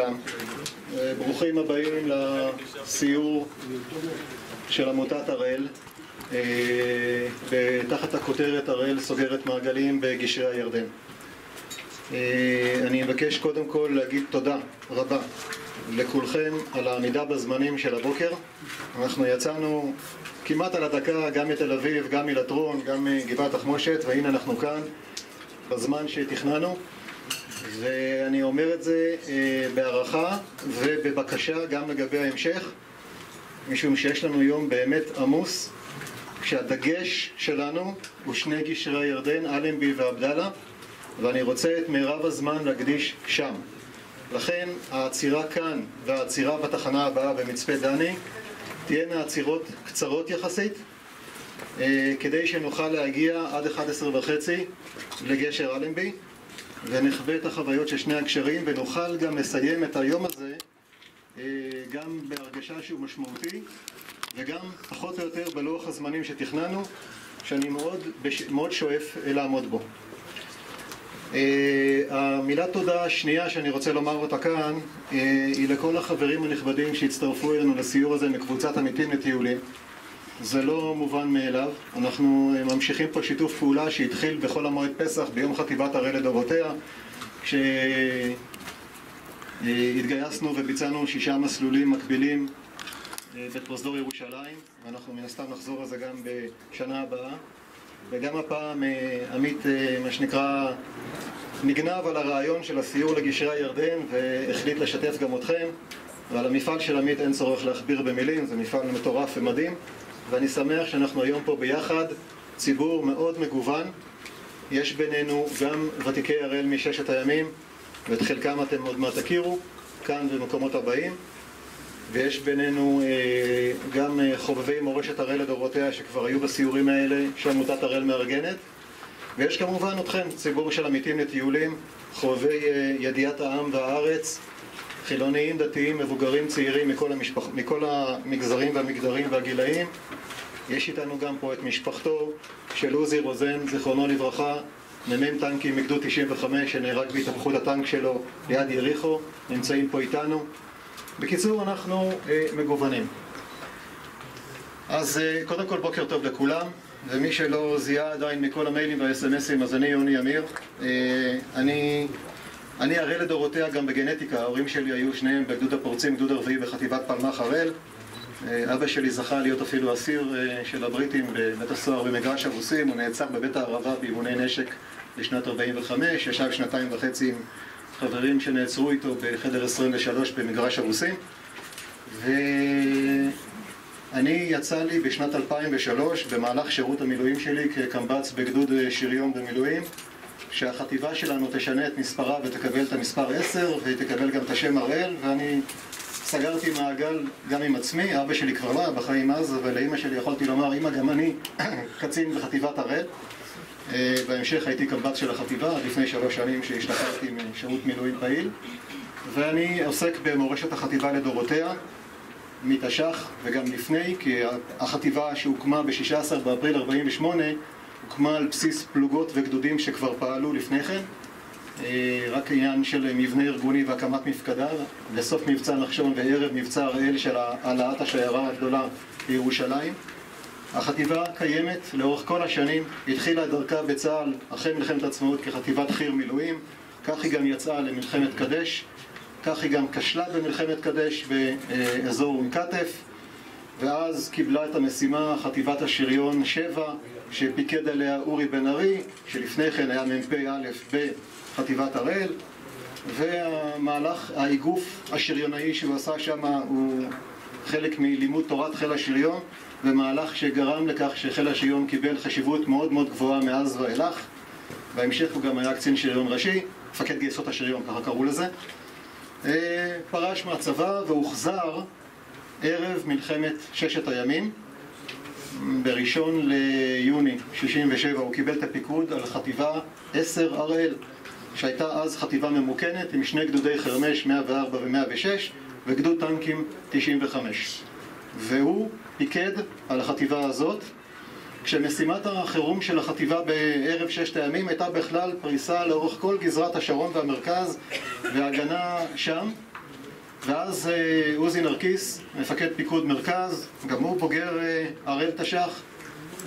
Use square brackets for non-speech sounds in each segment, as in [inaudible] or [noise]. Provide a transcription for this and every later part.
לכולם. אה, ברוכים הבאים לסיור של עמותת הראל, אה, תחת הכותרת הראל סוגרת מעגלים בגשרי הירדן. אה, אני מבקש קודם כל להגיד תודה רבה לכולכם על העמידה בזמנים של הבוקר. אנחנו יצאנו כמעט על הדקה גם מתל אביב, גם מלטרון, גם מגבעת תחמושת, והנה אנחנו כאן בזמן שתכננו. ואני אומר את זה אה, בהערכה ובבקשה גם לגבי ההמשך, משום שיש לנו יום באמת עמוס, כשהדגש שלנו הוא שני גשרי הירדן, אלנבי ועבדאללה, ואני רוצה את מירב הזמן להקדיש שם. לכן העצירה כאן והעצירה בתחנה הבאה במצפה דני תהיינה עצירות קצרות יחסית, אה, כדי שנוכל להגיע עד 11 וחצי לגשר אלנבי. ונחווה את החוויות של שני הקשרים ונוכל גם לסיים את היום הזה אה, גם בהרגשה שהוא משמעותי וגם פחות או יותר בלוח הזמנים שתכננו שאני מאוד, מאוד שואף לעמוד בו. אה, המילת תודה השנייה שאני רוצה לומר אותה כאן אה, היא לכל החברים הנכבדים שהצטרפו אלינו לסיור הזה מקבוצת עמיתים לטיולים זה לא מובן מאליו. אנחנו אה, ממשיכים פה שיתוף פעולה שהתחיל בחול המועד פסח ביום חטיבת הראל לדורותיה, כשהתגייסנו וביצענו שישה מסלולים מקבילים אה, בפרוזדור ירושלים, ואנחנו מן הסתם נחזור על זה גם בשנה הבאה. וגם הפעם אה, עמית, מה שנקרא, נגנב על הרעיון של הסיור לגשרי הירדן והחליט לשתף גם אתכם. ועל המפעל של עמית אין צורך להכביר במילים, זה מפעל מטורף ומדהים. ואני שמח שאנחנו היום פה ביחד, ציבור מאוד מגוון. יש בינינו גם ותיקי הראל מששת הימים, ואת חלקם אתם עוד מעט תכירו, כאן במקומות הבאים. ויש בינינו אה, גם אה, חובבי מורשת הראל לדורותיה שכבר היו בסיורים האלה שעמותת הראל מארגנת. ויש כמובן אתכם, ציבור של עמיתים לטיולים, חובבי אה, ידיעת העם והארץ, חילוניים, דתיים, מבוגרים, צעירים מכל, המשפח... מכל המגזרים והמגדרים והגילאים. יש איתנו גם פה את משפחתו של עוזי רוזן, זיכרונו לברכה, מ"מ טנקים מגדוד 95 שנהרג בהתהפכות הטנק שלו ליד יריחו, נמצאים פה איתנו. בקיצור, אנחנו אה, מגוונים. אז אה, קודם כל בוקר טוב לכולם, ומי שלא זיהה עדיין מכל המיילים והאס.אם.אסים, אז אני יוני אמיר. אה, אני אני הראל לדורותיה גם בגנטיקה, ההורים שלי היו שניהם בגדוד הפורצים, גדוד הרביעי בחטיבת פלמח הראל. אה, אבא שלי זכה להיות אפילו אסיר אה, של הבריטים בבית הסוהר במגרש אבוסים, הוא נעצר בבית הערבה באימוני נשק לשנת 45, ישב שנתיים וחצי עם חברים שנעצרו איתו בחדר 23 במגרש אבוסים. ואני יצא לי בשנת 2003 במהלך שירות המילואים שלי כקמב"ץ בגדוד אה, שריון במילואים שהחטיבה שלנו תשנה את מספרה ותקבל את המספר 10 והיא תקבל גם את השם הראל ואני סגרתי מעגל גם עם עצמי, אבא שלי כבר לא היה בחיים אז, אבל לאימא שלי יכולתי לומר, אימא גם אני [coughs] קצין בחטיבת הראל. אה, בהמשך הייתי קמב"ץ של החטיבה, לפני שלוש שנים שהשתחררתי משירות מילואים פעיל. ואני עוסק במורשת החטיבה לדורותיה מתש"ח וגם לפני, כי החטיבה שהוקמה ב-16 באפריל 48 הוקמה על בסיס פלוגות וגדודים שכבר פעלו לפני כן. אה, רק עניין של מבנה ארגוני והקמת מפקדה בסוף מבצע נחשון וערב מבצע הראל של העלאת השיירה הגדולה לירושלים. החטיבה קיימת לאורך כל השנים, התחילה דרכה בצה"ל אחרי מלחמת העצמאות כחטיבת חי"ר מילואים. כך היא גם יצאה למלחמת קדש. כך היא גם כשלה במלחמת קדש באזור אום כתף. ואז קיבלה את המשימה חטיבת השריון 7 שפיקד עליה אורי בן ארי, שלפני כן היה מ"פ א' בחטיבת הראל, והמהלך, האיגוף השריונאי שהוא עשה שם הוא חלק מלימוד תורת חיל השריון, ומהלך שגרם לכך שחיל השריון קיבל חשיבות מאוד מאוד גבוהה מאז ואילך. בהמשך הוא גם היה קצין שריון ראשי, מפקד גייסות השריון, ככה קראו לזה. אה, פרש מהצבא והוחזר ערב מלחמת ששת הימים. בראשון ליוני 67 הוא קיבל את הפיקוד על חטיבה 10 הראל שהייתה אז חטיבה ממוכנת עם שני גדודי חרמש 104 ו-106 וגדוד טנקים 95 והוא פיקד על החטיבה הזאת. כשמשימת החירום של החטיבה בערב ששת הימים הייתה בכלל פריסה לאורך כל גזרת השרון והמרכז והגנה שם ואז אה, עוזי נרקיס, מפקד פיקוד מרכז, גם הוא בוגר אה, הראל תש"ח,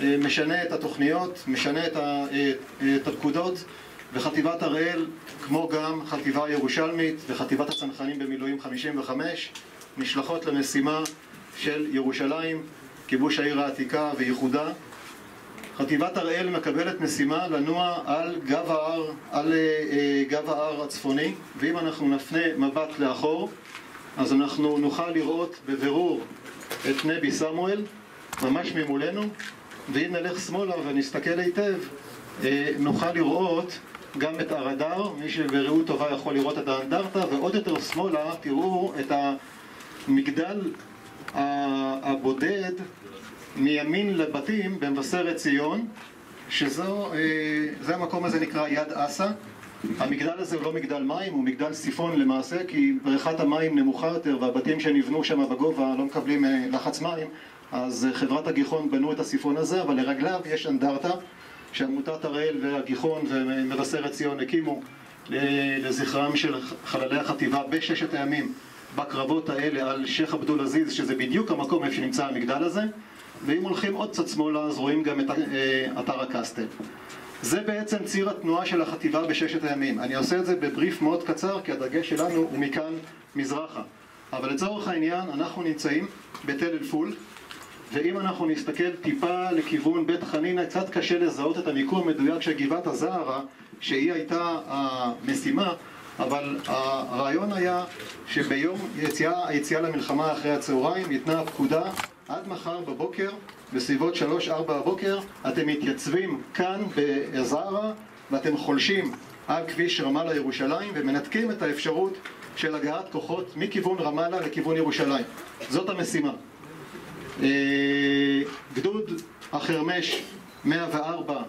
אה, משנה את התוכניות, משנה את, הפקודות, וחטיבת הראל, כמו גם חטיבה ירושלמית וחטיבת הצנחנים במילואים 55, נשלחות למשימה של ירושלים, כיבוש העיר העתיקה וייחודה. חטיבת הראל מקבלת משימה לנוע על גב ההר, על גב ההר הצפוני, ואם אנחנו נפנה מבט לאחור, אז אנחנו נוכל לראות בבירור את נבי סמואל, ממש ממולנו, ואם נלך שמאלה ונסתכל היטב, אה, נוכל לראות גם את הרדאר, מי שבראות טובה יכול לראות את האנדרטה, ועוד יותר שמאלה תראו את המגדל הבודד מימין לבתים במבשרת ציון, שזה אה, המקום הזה נקרא יד אסא המגדל הזה הוא לא מגדל מים, הוא מגדל סיפון למעשה, כי בריכת המים נמוכה יותר והבתים שנבנו שם בגובה לא מקבלים אה, לחץ מים, אז אה, חברת הגיחון בנו את הסיפון הזה, אבל לרגליו יש אנדרטה שעמותת הראל והגיחון ומבשרת ציון הקימו לזכרם של חללי החטיבה בששת הימים בקרבות האלה על שייח' עבדול עזיז, שזה בדיוק המקום איפה שנמצא המגדל הזה, ואם הולכים עוד קצת שמאלה אז רואים גם את אה, אתר הקסטל. זה בעצם ציר התנועה של החטיבה בששת הימים. אני עושה את זה בבריף מאוד קצר, כי הדגש שלנו הוא מכאן מזרחה. אבל לצורך העניין, אנחנו נמצאים בתל אל-פול, ואם אנחנו נסתכל טיפה לכיוון בית חנינא, קצת קשה לזהות את המיקום המדויק של גבעת הזערה, שהיא הייתה המשימה, אבל הרעיון היה שביום יציאה, היציאה למלחמה אחרי הצהריים ניתנה הפקודה עד מחר בבוקר בסביבות 3-4 בבוקר אתם מתייצבים כאן בעזרה ואתם חולשים על כביש רמאללה ירושלים ומנתקים את האפשרות של הגעת כוחות מכיוון רמאללה לכיוון ירושלים. זאת המשימה. אה, גדוד החרמש 104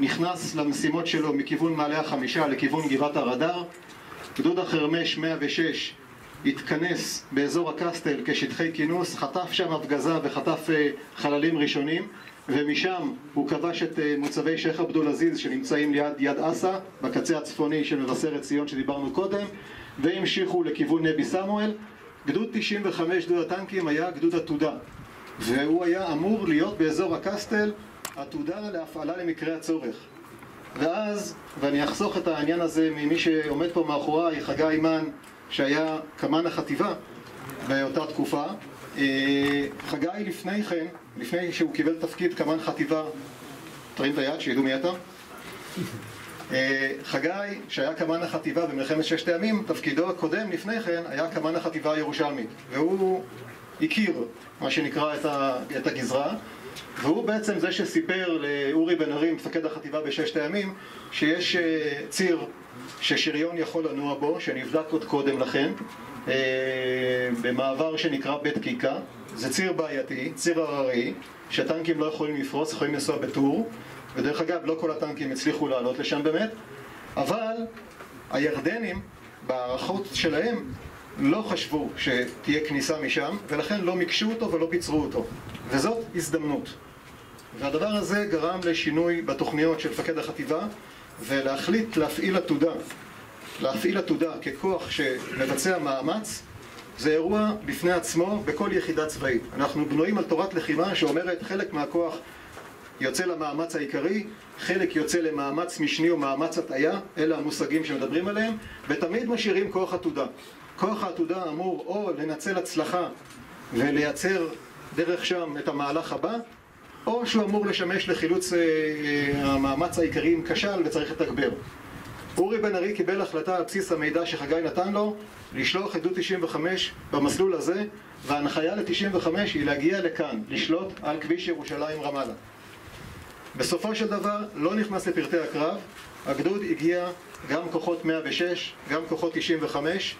נכנס למשימות שלו מכיוון מעלה החמישה לכיוון גבעת הרדאר. גדוד החרמש 106 התכנס באזור הקסטל כשטחי כינוס, חטף שם הפגזה וחטף אה, חללים ראשונים ומשם הוא כבש את אה, מוצבי שייח' עבדול עזיז שנמצאים ליד יד אסא בקצה הצפוני של מבשרת ציון שדיברנו קודם והמשיכו לכיוון נבי סמואל. גדוד 95 גדוד הטנקים היה גדוד עתודה והוא היה אמור להיות באזור הקסטל עתודה להפעלה למקרה הצורך. ואז, ואני אחסוך את העניין הזה ממי שעומד פה מאחוריי, חגי אימן שהיה קמ"ן החטיבה באותה תקופה. אה, חגי לפני כן, לפני שהוא קיבל תפקיד קמ"ן חטיבה, תרים את היד שידעו מי אתה. אה, חגי, שהיה קמ"ן החטיבה במלחמת ששת הימים, תפקידו הקודם לפני כן היה קמ"ן החטיבה הירושלמית והוא הכיר, מה שנקרא, את הגזרה והוא בעצם זה שסיפר לאורי בן ארי, מפקד החטיבה בששת הימים, שיש אה, ציר ששריון יכול לנוע בו, שנבדק עוד קודם לכן, אה, במעבר שנקרא בית קיקה. זה ציר בעייתי, ציר הררי, שטנקים לא יכולים לפרוץ, יכולים לנסוע בטור, ודרך אגב, לא כל הטנקים הצליחו לעלות לשם באמת, אבל הירדנים, בהערכות שלהם, לא חשבו שתהיה כניסה משם, ולכן לא מקשו אותו ולא פיצרו אותו. וזאת הזדמנות. והדבר הזה גרם לשינוי בתוכניות של מפקד החטיבה, ולהחליט להפעיל עתודה, להפעיל עתודה ככוח שמבצע מאמץ, זה אירוע בפני עצמו בכל יחידה צבאית. אנחנו בנויים על תורת לחימה שאומרת חלק מהכוח יוצא למאמץ העיקרי, חלק יוצא למאמץ משני או מאמץ הטעיה, אלה המושגים שמדברים עליהם, ותמיד משאירים כוח עתודה. כוח העתודה אמור או לנצל הצלחה ולייצר דרך שם את המהלך הבא, או שהוא אמור לשמש לחילוץ אה, אה, המאמץ העיקרי עם כשל וצריך לתגבר. אורי בן ארי קיבל החלטה על בסיס המידע שחגי נתן לו לשלוח דו 95 במסלול הזה וההנחיה ל-95 היא להגיע לכאן, לשלוט על כביש ירושלים רמאללה. בסופו של דבר לא נכנס לפרטי הקרב, הגדוד הגיע גם כוחות 106, גם כוחות 95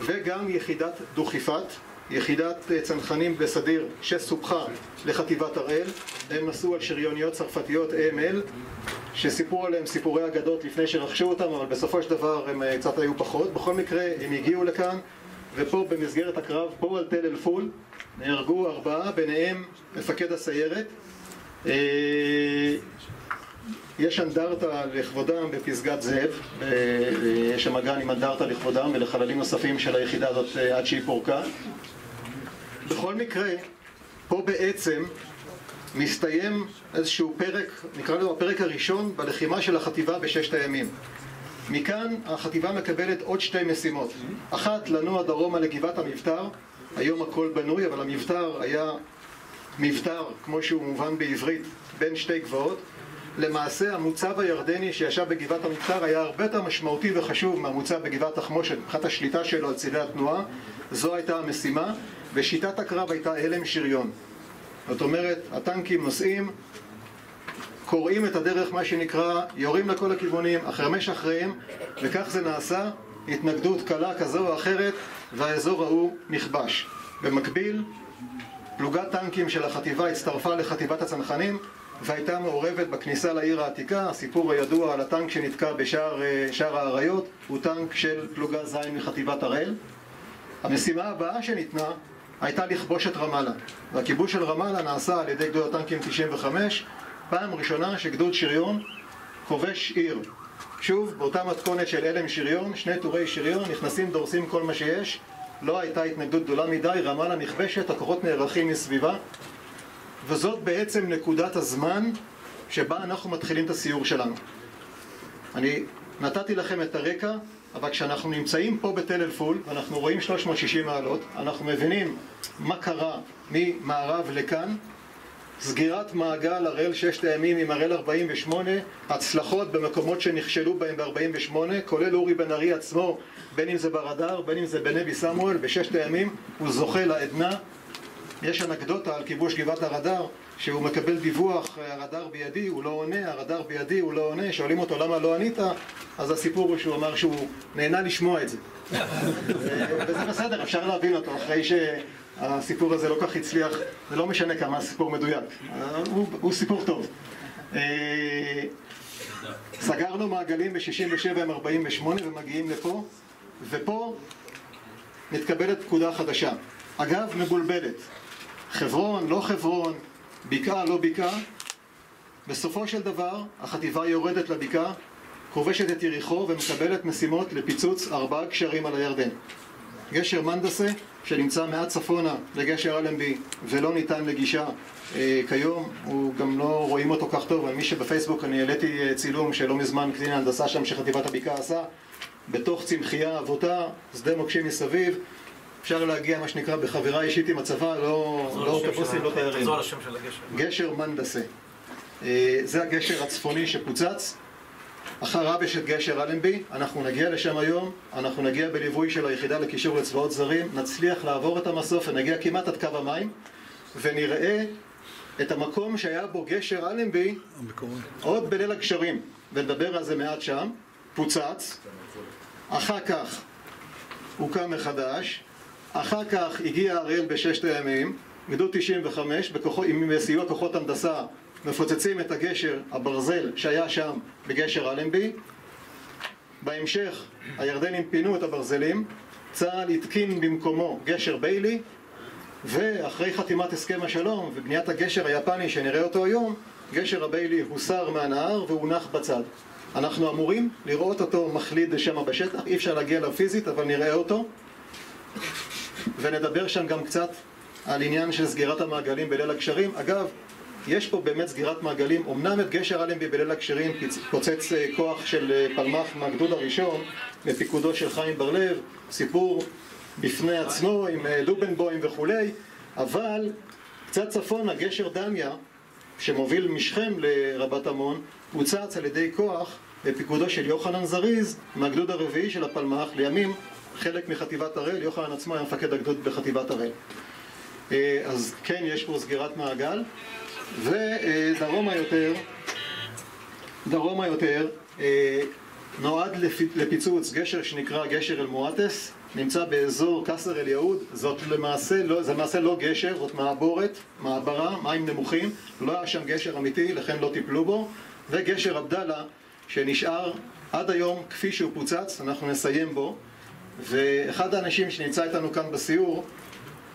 וגם יחידת דוכיפת יחידת אה, צנחנים בסדיר שסופחה לחטיבת הראל. הם נסעו על שריוניות צרפתיות AML שסיפרו עליהם סיפורי אגדות לפני שרכשו אותם אבל בסופו של דבר הם אה, קצת היו פחות. בכל מקרה הם הגיעו לכאן ופה במסגרת הקרב, פה על תל אל פול נהרגו ארבעה, ביניהם מפקד הסיירת. אה, יש אנדרטה לכבודם בפסגת זאב, יש שם גן עם אנדרטה לכבודם ולחללים נוספים של היחידה הזאת עד שהיא פורקה. בכל מקרה, פה בעצם מסתיים איזשהו פרק, נקרא לו הפרק הראשון בלחימה של החטיבה בששת הימים. מכאן החטיבה מקבלת עוד שתי משימות. אחת, לנוע דרומה לגבעת המבטר, היום הכל בנוי, אבל המבטר היה מבטר, כמו שהוא מובן בעברית, בין שתי גבעות. למעשה המוצב הירדני שישב בגבעת המבטר היה הרבה יותר משמעותי וחשוב מהמוצב בגבעת תחמושת מבחינת השליטה שלו על צידי התנועה. זו הייתה המשימה, ושיטת הקרב הייתה הלם שריון. זאת אומרת, הטנקים נוסעים, קוראים את הדרך, מה שנקרא, יורים לכל הכיוונים, החרמש אחריהם, וכך זה נעשה, התנגדות קלה כזו או אחרת, והאזור ההוא נכבש. במקביל, פלוגת טנקים של החטיבה הצטרפה לחטיבת הצנחנים והייתה מעורבת בכניסה לעיר העתיקה. הסיפור הידוע על הטנק שנתקע בשער האריות הוא טנק של פלוגה ז' מחטיבת הראל. המשימה הבאה שניתנה הייתה לכבוש את רמאללה. והכיבוש של רמאללה נעשה על ידי גדוד הטנקים 95, פעם ראשונה שגדוד שריון כובש עיר. שוב, באותה מתכונת של הלם שריון, שני טורי שריון, נכנסים, דורסים כל מה שיש. לא הייתה התנגדות גדולה מדי, רמאללה נכבשת, הכוחות נערכים מסביבה. וזאת בעצם נקודת הזמן שבה אנחנו מתחילים את הסיור שלנו. אני נתתי לכם את הרקע, אבל כשאנחנו נמצאים פה בתל אל פול, ואנחנו רואים 360 מעלות, אנחנו מבינים מה קרה ממערב לכאן, סגירת מעגל הראל ששת הימים עם הראל 48, הצלחות במקומות שנכשלו בהם ב-48, כולל אורי בן ארי עצמו, בין אם זה ברדאר, בין אם זה בנבי סמואל, בששת הימים הוא זוכה לעדנה. יש אנקדוטה על כיבוש גבעת הרדאר, שהוא מקבל דיווח, הרדאר בידי, הוא לא עונה, הרדאר בידי, הוא לא עונה, שואלים אותו למה לא ענית, אז הסיפור הוא שהוא אמר שהוא נהנה לשמוע את זה. וזה בסדר, אפשר להבין אותו, אחרי שהסיפור הזה לא כך הצליח, זה לא משנה כמה הסיפור מדויק, הוא, הוא סיפור טוב. סגרנו מעגלים ב-67 עם 48 ומגיעים לפה, ופה מתקבלת פקודה חדשה. אגב, מבולבלת. חברון, לא חברון, בקעה, לא בקעה. בסופו של דבר, החטיבה יורדת לבקעה, כובשת את יריחו ומקבלת משימות לפיצוץ ארבעה גשרים על הירדן. גשר מנדסה, שנמצא מעט צפונה לגשר אלנבי ולא ניתן לגישה אה, כיום, הוא גם לא רואים אותו כך טוב, אבל מי שבפייסבוק אני העליתי אה, צילום שלא מזמן קצין ההנדסה שם שחטיבת הבקעה עשה, בתוך צמחייה אבותה, שדה מוקשים מסביב, אפשר להגיע, מה שנקרא, בחבירה אישית עם הצבא, לא, לא אוטובוסים, לא תיירים. תחזור לשם של הגשר. גשר מנדסה. אה, זה הגשר הצפוני שפוצץ. אחריו יש את גשר אלנבי, אנחנו נגיע לשם היום, אנחנו נגיע בליווי של היחידה לקישור לצבאות זרים, נצליח לעבור את המסוף ונגיע כמעט עד קו המים, ונראה את המקום שהיה בו גשר אלנבי עוד בליל הגשרים, ונדבר על זה מעט שם, פוצץ, אחר כך הוקם מחדש, אחר כך הגיע אריאל בששת הימים, גדוד 95, בכוחו, עם סיוע כוחות הנדסה מפוצצים את הגשר הברזל שהיה שם בגשר אלנבי. בהמשך הירדנים פינו את הברזלים, צה"ל התקין במקומו גשר ביילי, ואחרי חתימת הסכם השלום ובניית הגשר היפני שנראה אותו היום, גשר הביילי הוסר מהנהר והונח בצד. אנחנו אמורים לראות אותו מחליד שם בשטח, אי אפשר להגיע אליו פיזית, אבל נראה אותו. ונדבר שם גם קצת על עניין של סגירת המעגלים בליל הגשרים. אגב, יש פה באמת סגירת מעגלים. אמנם את גשר אלנבי בליל הגשרים פוצץ אה, כוח של אה, פלמ"ח מהגדוד הראשון בפיקודו של חיים בר-לב, סיפור בפני עצמו עם אה, לובנבוים וכולי, אבל קצת צפונה גשר דניה, שמוביל משכם לרבת עמון, פוצץ על ידי כוח בפיקודו של יוחנן זריז מהגדוד הרביעי של הפלמ"ח, לימים חלק מחטיבת הראל, יוחנן עצמו היה מפקד הגדוד בחטיבת הראל. אז כן, יש פה סגירת מעגל. ודרומה יותר, דרומה יותר, אה, נועד לפיצוץ גשר שנקרא גשר אל-מואטס, נמצא באזור קסר אל יהוד, זאת למעשה לא, זה למעשה לא גשר, זאת מעבורת, מעברה, מים נמוכים, לא היה שם גשר אמיתי, לכן לא טיפלו בו, וגשר עבדאללה, שנשאר עד היום כפי שהוא פוצץ, אנחנו נסיים בו, ואחד האנשים שנמצא איתנו כאן בסיור,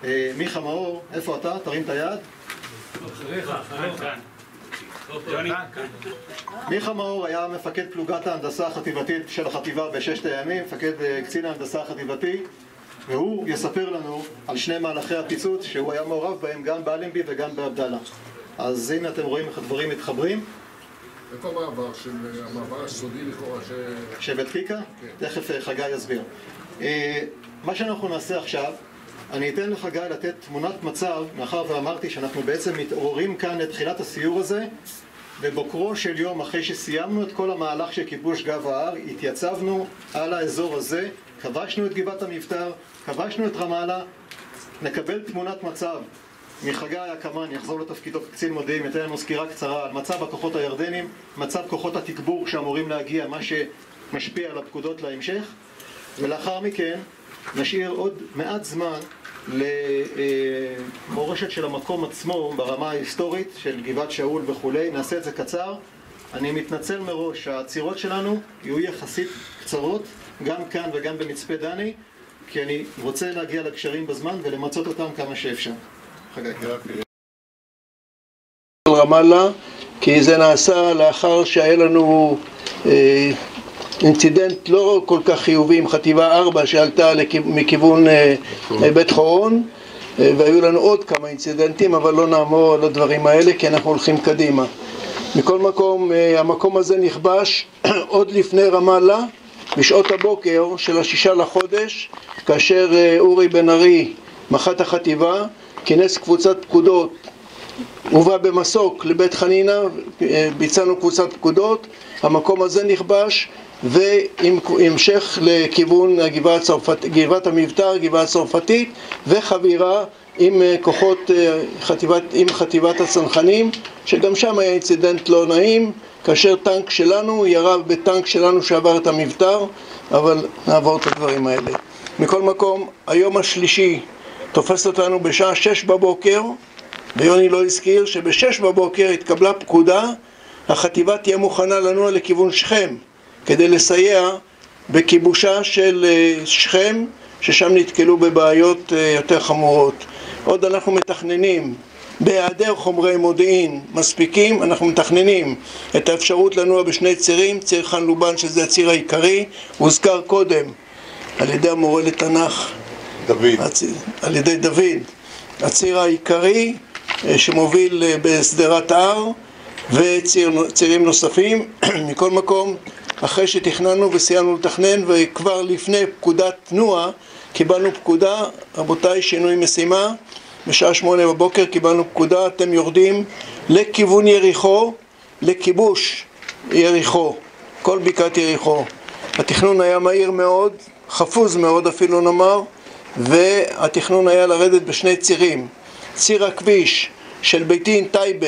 אה, מיכה מאור, איפה אתה? תרים את היד. מיכה מאור היה מפקד פלוגת ההנדסה החטיבתית של החטיבה בששת הימים, מפקד אה, קצין ההנדסה החטיבתי והוא יספר לנו על שני מהלכי הפיצוץ שהוא היה מעורב בהם גם באלנבי וגם בעבדאללה אז הנה אתם רואים איך הדברים מתחברים איפה המעבר של המעבר הסודי לכאורה ש... שבט קיקה? כן. תכף אה, חגי יסביר. אה, מה שאנחנו נעשה עכשיו, אני אתן לחגי לתת תמונת מצב, מאחר ואמרתי שאנחנו בעצם מתעוררים כאן לתחילת הסיור הזה, בבוקרו של יום אחרי שסיימנו את כל המהלך של כיבוש גב ההר, התייצבנו על האזור הזה, כבשנו את גבעת המבתר, כבשנו את רמאללה, נקבל תמונת מצב. מחגי הקמ"ן יחזור לתפקידו כקצין מודיעין, ייתן לנו סקירה קצרה על מצב הכוחות הירדנים, מצב כוחות התגבור שאמורים להגיע, מה שמשפיע על הפקודות להמשך, ולאחר מכן נשאיר עוד מעט זמן למורשת של המקום עצמו ברמה ההיסטורית של גבעת שאול וכולי, נעשה את זה קצר. אני מתנצל מראש שהעצירות שלנו יהיו יחסית קצרות, גם כאן וגם במצפה דני, כי אני רוצה להגיע לקשרים בזמן ולמצות אותם כמה שאפשר. חגי. רמאללה, כי זה נעשה לאחר שהיה לנו אה, אינצידנט לא כל כך חיובי עם חטיבה 4 שעלתה מכיוון אה, אה, בית חורון אה, והיו לנו עוד כמה אינצידנטים אבל לא נעמור על הדברים האלה כי אנחנו הולכים קדימה. מכל מקום, המקום הזה נכבש [clears throat] עוד לפני רמאללה בשעות הבוקר של השישה לחודש כאשר אורי בן ארי, מח"ט החטיבה, כינס קבוצת פקודות הובא במסוק לבית חנינה, ביצענו קבוצת פקודות, המקום הזה נכבש ועם המשך לכיוון הגבעה הצרפת, גבעת המבתר, גבעה הצרפתית וחבירה עם אה, כוחות אה, חטיבת, עם חטיבת הצנחנים שגם שם היה אינצידנט לא נעים כאשר טנק שלנו ירה בטנק שלנו שעבר את המבתר אבל נעבור את הדברים האלה. מכל מקום, היום השלישי תופס אותנו בשעה שש בבוקר ויוני לא הזכיר שבשש בבוקר התקבלה פקודה, החטיבה תהיה מוכנה לנוע לכיוון שכם כדי לסייע בכיבושה של אה, שכם, ששם נתקלו בבעיות אה, יותר חמורות. עוד אנחנו מתכננים, בהיעדר חומרי מודיעין מספיקים, אנחנו מתכננים את האפשרות לנוע בשני צירים, ציר חאן לובן שזה הציר העיקרי, הוזכר קודם על ידי המורה לתנ"ך דוד. הציר, על ידי דוד, הציר העיקרי אה, שמוביל בשדרת הר וצירים נוספים. [clears throat] מכל מקום, אחרי שתכננו וסיימנו לתכנן וכבר לפני פקודת תנועה קיבלנו פקודה, רבותיי, שינוי משימה, בשעה שמונה בבוקר קיבלנו פקודה, אתם יורדים לכיוון יריחו, לכיבוש יריחו, כל בקעת יריחו. התכנון היה מהיר מאוד, חפוז מאוד אפילו נאמר, והתכנון היה לרדת בשני צירים. ציר הכביש של ביתין טייבה,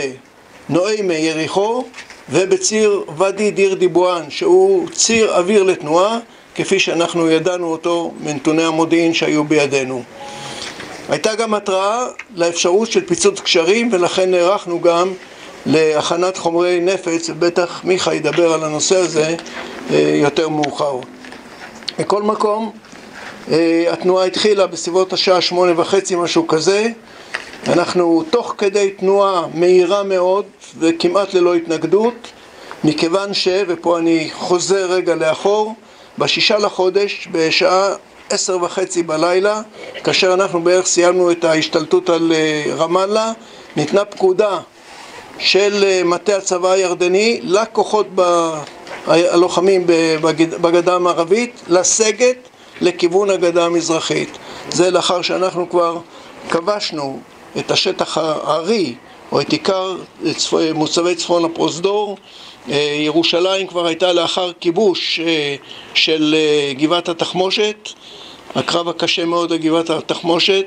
נואימה יריחו, ובציר ואדי דיר דיבואן, שהוא ציר אוויר לתנועה, כפי שאנחנו ידענו אותו מנתוני המודיעין שהיו בידינו. הייתה גם התראה לאפשרות של פיצוץ קשרים, ולכן נערכנו גם להכנת חומרי נפץ, ובטח מיכה ידבר על הנושא הזה אה, יותר מאוחר. מכל מקום, אה, התנועה התחילה בסביבות השעה שמונה וחצי, משהו כזה. אנחנו תוך כדי תנועה מהירה מאוד וכמעט ללא התנגדות, מכיוון ש, ופה אני חוזר רגע לאחור, בשישה לחודש, בשעה עשר וחצי בלילה, כאשר אנחנו בערך סיימנו את ההשתלטות על אה, רמאללה, ניתנה פקודה של אה, מטה הצבא הירדני לכוחות ב... הלוחמים בגד- בגדה המערבית לסגת לכיוון הגדה המזרחית. זה לאחר שאנחנו כבר כבשנו את השטח הארי או את עיקר מוצבי צפון הפרוזדור. אה, ירושלים כבר הייתה לאחר כיבוש אה, של אה, גבעת התחמושת, הקרב הקשה מאוד על גבעת התחמושת,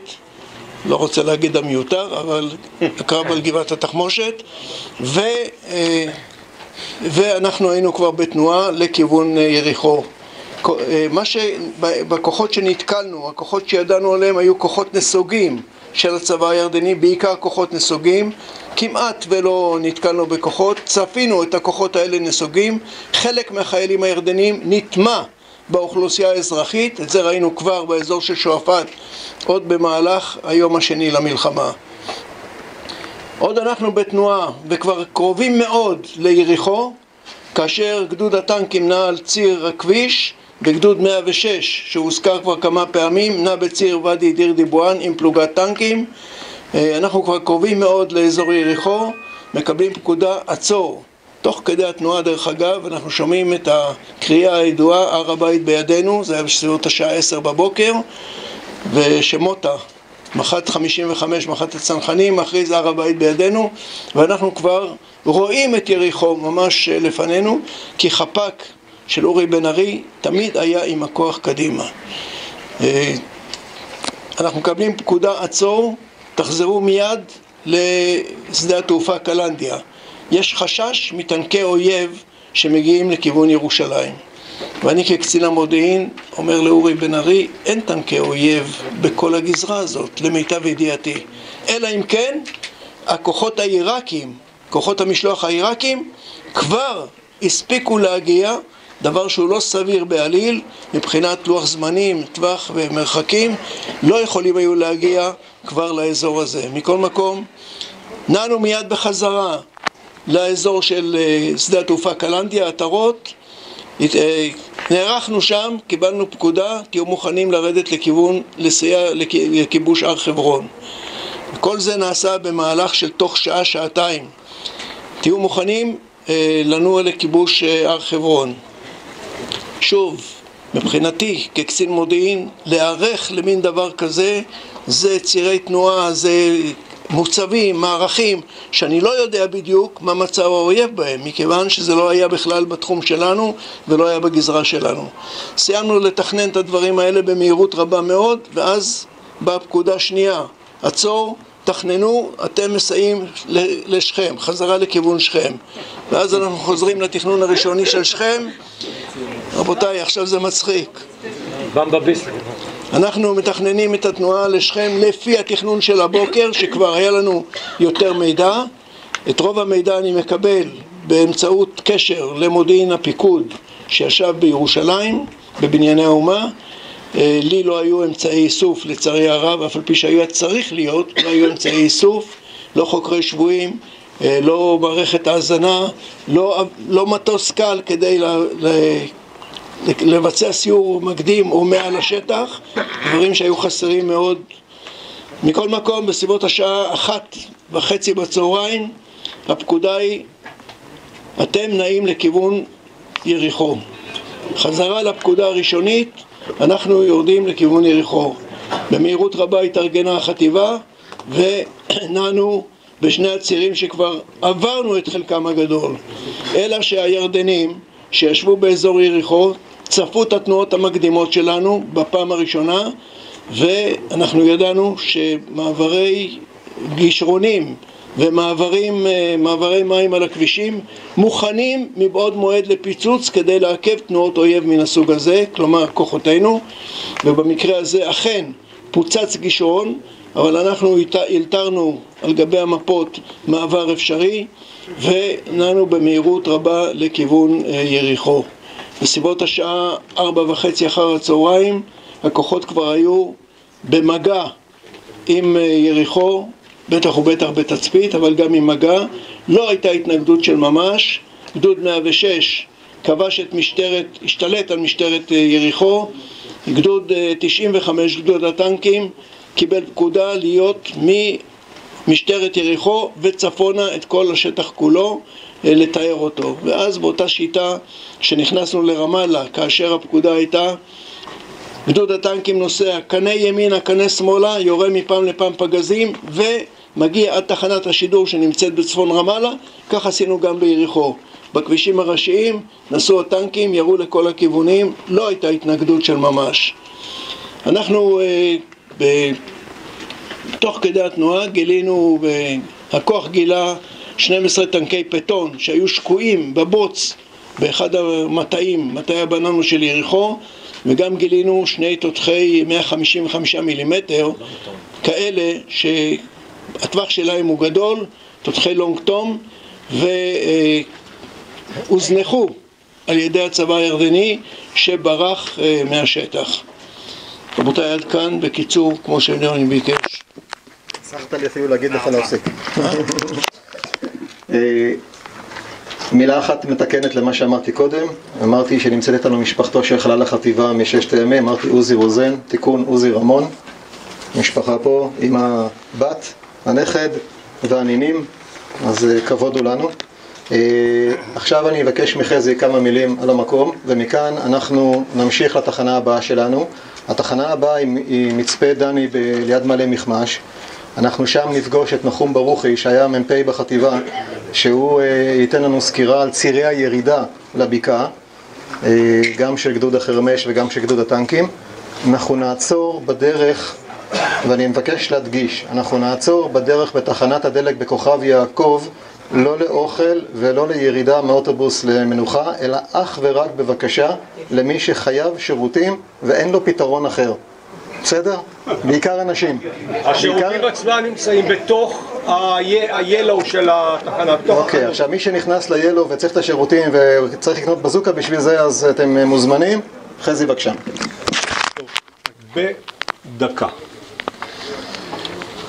לא רוצה להגיד המיותר, אבל הקרב על גבעת התחמושת, ו... ואנחנו היינו כבר בתנועה לכיוון יריחו. מה ש... ב- בכוחות שנתקלנו, הכוחות שידענו עליהם היו כוחות נסוגים של הצבא הירדני, בעיקר כוחות נסוגים, כמעט ולא נתקלנו בכוחות, צפינו את הכוחות האלה נסוגים, חלק מהחיילים הירדנים נטמע באוכלוסייה האזרחית, את זה ראינו כבר באזור של שועפאט עוד במהלך היום השני למלחמה. עוד אנחנו בתנועה וכבר קרובים מאוד ליריחו כאשר גדוד הטנקים נע על ציר הכביש וגדוד 106 שהוזכר כבר כמה פעמים נע בציר ואדי דיר דיבואן עם פלוגת טנקים. אה, אנחנו כבר קרובים מאוד לאזור יריחו מקבלים פקודה עצור. תוך כדי התנועה דרך אגב אנחנו שומעים את הקריאה הידועה הר הבית בידינו זה היה בסביבות השעה עשר בבוקר ושמוטה מח"ט 55, מח"ט הצנחנים, מכריז הר הבית בידינו ואנחנו כבר רואים את יריחו ממש לפנינו כי חפ"ק של אורי בן ארי תמיד היה עם הכוח קדימה. אה, אנחנו מקבלים פקודה עצור, תחזרו מיד לשדה התעופה קלנדיה. יש חשש מטנקי אויב שמגיעים לכיוון ירושלים. ואני כקצין המודיעין אומר לאורי בן ארי, אין טנקי אויב בכל הגזרה הזאת, למיטב ידיעתי. אלא אם כן, הכוחות העיראקים, כוחות המשלוח העיראקים, כבר הספיקו להגיע, דבר שהוא לא סביר בעליל, מבחינת לוח זמנים, טווח ומרחקים, לא יכולים היו להגיע כבר לאזור הזה. מכל מקום, נענו מיד בחזרה לאזור של אה, שדה התעופה קלנדיה, עטרות, אה, נערכנו שם, קיבלנו פקודה, תהיו מוכנים לרדת לכיוון, לסייע לכיבוש הר חברון. כל זה נעשה במהלך של תוך שעה-שעתיים. תהיו מוכנים אה, לנוע לכיבוש הר חברון. שוב, מבחינתי, כקצין מודיעין, להיערך למין דבר כזה זה צירי תנועה, זה מוצבים, מערכים, שאני לא יודע בדיוק מה מצב האויב בהם, מכיוון שזה לא היה בכלל בתחום שלנו ולא היה בגזרה שלנו. סיימנו לתכנן את הדברים האלה במהירות רבה מאוד, ואז באה פקודה שנייה, עצור, תכננו, אתם מסייעים לשכם, חזרה לכיוון שכם. ואז אנחנו חוזרים לתכנון הראשוני של שכם. רבותיי, עכשיו זה מצחיק. אנחנו מתכננים את התנועה לשכם לפי התכנון של הבוקר, שכבר היה לנו יותר מידע. את רוב המידע אני מקבל באמצעות קשר למודיעין הפיקוד שישב בירושלים, בבנייני האומה. אה, לי לא היו אמצעי איסוף, לצערי הרב, אף על פי שהיה צריך להיות, לא היו אמצעי איסוף, לא חוקרי שבויים, אה, לא מערכת האזנה, לא, לא מטוס קל כדי ל, ל, לבצע סיור מקדים או מעל השטח, דברים שהיו חסרים מאוד. מכל מקום, בסביבות השעה אחת וחצי בצהריים, הפקודה היא, אתם נעים לכיוון יריחו. חזרה לפקודה הראשונית, אנחנו יורדים לכיוון יריחו. במהירות רבה התארגנה החטיבה ונענו בשני הצירים שכבר עברנו את חלקם הגדול. אלא שהירדנים שישבו באזור יריחו צפו את התנועות המקדימות שלנו בפעם הראשונה ואנחנו ידענו שמעברי גישרונים ומעברים, אה, מעברי מים על הכבישים מוכנים מבעוד מועד לפיצוץ כדי לעכב תנועות אויב מן הסוג הזה, כלומר כוחותינו ובמקרה הזה אכן פוצץ גישרון אבל אנחנו אלתרנו על גבי המפות מעבר אפשרי ונענו במהירות רבה לכיוון אה, יריחו. בסביבות השעה ארבע וחצי אחר הצהריים הכוחות כבר היו במגע עם אה, יריחו, בטח ובטח בתצפית, אבל גם עם מגע. לא הייתה התנגדות של ממש. גדוד 106 כבש את משטרת, השתלט על משטרת אה, יריחו. גדוד 95, גדוד הטנקים, קיבל פקודה להיות ממשטרת יריחו וצפונה את כל השטח כולו, אה, לתאר אותו. ואז באותה שיטה שנכנסנו לרמאללה, כאשר הפקודה הייתה גדוד הטנקים נוסע קנה ימינה, קנה שמאלה, יורה מפעם לפעם פגזים ומגיע עד תחנת השידור שנמצאת בצפון רמאללה, כך עשינו גם ביריחו. בכבישים הראשיים נסעו הטנקים, ירו לכל הכיוונים, לא הייתה התנגדות של ממש. אנחנו אה, ב... תוך כדי התנועה גילינו, הכוח גילה 12 טנקי פטון שהיו שקועים בבוץ באחד המטעים, מטעי הבננו של יריחו וגם גילינו שני תותחי 155 מילימטר כאלה שהטווח שלהם הוא גדול, תותחי לונג תום והוזנחו על ידי הצבא הירדני שברח אה, מהשטח. רבותיי, עד כאן בקיצור, כמו שאני ביקש. נתת לי אפילו להגיד לך להפסיק. אה, מילה אחת מתקנת למה שאמרתי קודם, אמרתי שנמצאת איתנו משפחתו של חלל החטיבה מששת הימים, אמרתי עוזי רוזן, תיקון עוזי רמון, משפחה פה עם הבת, הנכד והנינים, אז אה, כבוד הוא לנו. אה, עכשיו אני אבקש מחזי כמה מילים על המקום, ומכאן אנחנו נמשיך לתחנה הבאה שלנו. התחנה הבאה היא מצפה דני ליד מעלה מכמש. אנחנו שם נפגוש את נחום ברוכי, שהיה מ"פ בחטיבה, שהוא אה, ייתן לנו סקירה על צירי הירידה לבקעה, גם של גדוד החרמש וגם של גדוד הטנקים. אנחנו נעצור בדרך, ואני מבקש להדגיש, אנחנו נעצור בדרך בתחנת הדלק בכוכב יעקב לא לאוכל ולא לירידה מאוטובוס למנוחה, אלא אך ורק בבקשה למי שחייב שירותים ואין לו פתרון אחר. בסדר? בעיקר אנשים. השירותים עצמם נמצאים בתוך ה-Yellow של התחנה. אוקיי, עכשיו מי שנכנס ל-Yellow וצריך את השירותים וצריך לקנות בזוקה בשביל זה, אז אתם מוזמנים. חזי בבקשה. בדקה.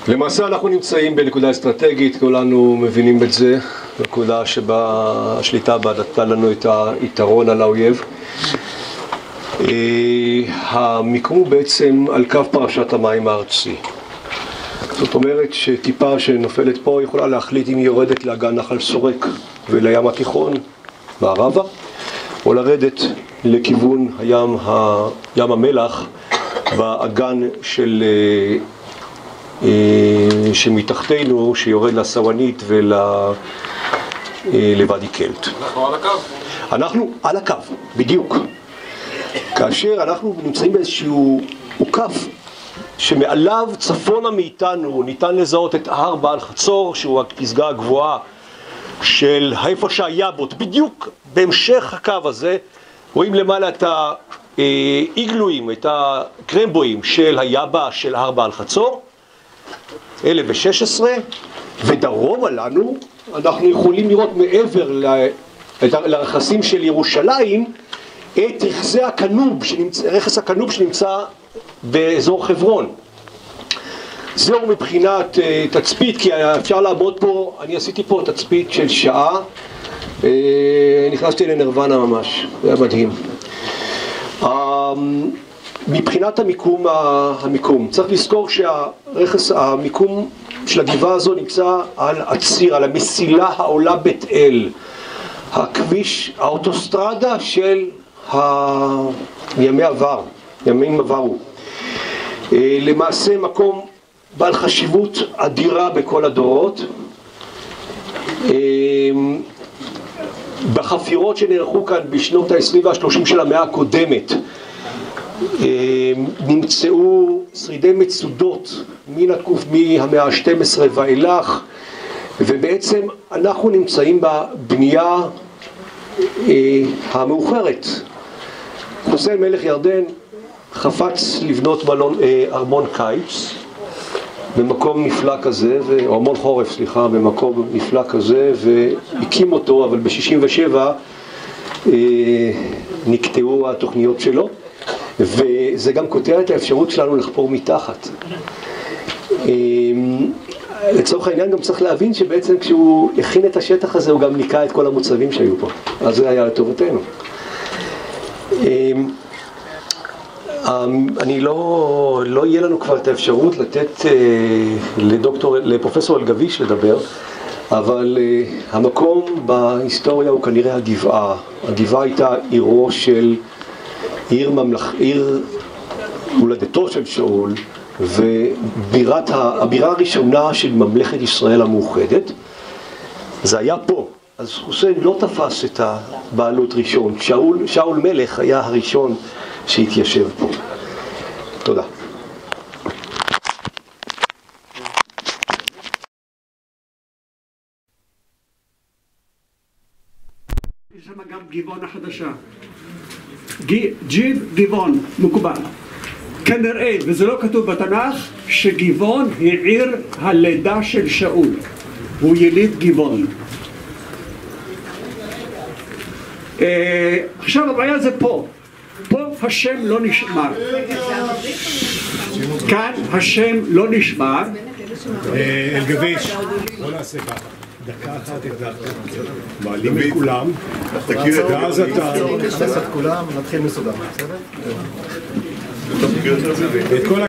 למעשה אנחנו נמצאים בנקודה אסטרטגית, כולנו מבינים את זה, נקודה שבה השליטה בה נתנה לנו את היתרון על האויב. אה, המיקום הוא בעצם על קו פרשת המים הארצי. זאת אומרת שטיפה שנופלת פה יכולה להחליט אם היא יורדת לאגן נחל סורק ולים התיכון, מערבה, או לרדת לכיוון הים, ים המלח באגן של אה, שמתחתנו, שיורד לסוואנית ולוואדי אה, קלט. אנחנו על הקו. אנחנו על הקו, בדיוק. כאשר אנחנו נמצאים באיזשהו עוקף שמעליו, צפונה מאיתנו, ניתן לזהות את הר בעל חצור, שהוא הפסגה הגבוהה של איפה שהיה בוט, בדיוק בהמשך הקו הזה, רואים למעלה את האיגלויים, את הקרמבואים של היאבה של הר בעל חצור, 1016, ודרומה לנו אנחנו יכולים לראות מעבר לרכסים של ירושלים את רכסי הקנוב, שנמצא, רכס הקנוב שנמצא באזור חברון. זהו מבחינת uh, תצפית, כי אפשר לעמוד פה, אני עשיתי פה תצפית של שעה, uh, נכנסתי לנרוונה ממש, זה היה מדהים. Uh, מבחינת המיקום, המיקום, צריך לזכור שהרכס, המיקום של הגבעה הזו נמצא על הציר, על המסילה העולה בית אל, הכביש, האוטוסטרדה של ה... ימי עבר, ימים עברו. אה, למעשה מקום בעל חשיבות אדירה בכל הדורות. אה, בחפירות שנערכו כאן בשנות ה-20 וה-30 של המאה הקודמת נמצאו שרידי מצודות מן התקוף מהמאה ה-12 ואילך ובעצם אנחנו נמצאים בבנייה אה, המאוחרת. חוסיין מלך ירדן חפץ לבנות מלון, אה, ארמון קיץ במקום נפלא כזה, או ארמון חורף סליחה, במקום נפלא כזה והקים אותו אבל ב-67 אה, נקטעו התוכניות שלו וזה גם קוטע את האפשרות שלנו לחפור מתחת. אמ, לצורך העניין גם צריך להבין שבעצם כשהוא הכין את השטח הזה הוא גם ניקה את כל המוצבים שהיו פה, אז זה היה לטובתנו. אמ, אמ, אני לא, לא יהיה לנו כבר את האפשרות לתת אה, לדוקטור, לפרופסור אלגביש לדבר, אבל uh, המקום בהיסטוריה הוא כנראה הגבעה. הגבעה הייתה עירו של עיר, ממלכ... עיר הולדתו של שאול ובירת, הבירה הראשונה של ממלכת ישראל המאוחדת זה היה פה. אז חוסיין לא תפס את הבעלות ראשון, שאול, שאול מלך היה הראשון שהתיישב פה. תודה. יש שם גם גבעון החדשה. ג'יב גבעון, מקובל. כנראה, וזה לא כתוב בתנ"ך, שגבעון היא עיר הלידה של שאול. הוא יליד גבעון. אה, עכשיו הבעיה זה פה. פה השם לא נשמר. כאן השם לא נשמר, אה, אלגביש, בוא נעשה ככה. דקה אחת הקדחת, מעלים את כולם, ואז אתה... נכנס את כולם, נתחיל מסודר, בסדר? את כל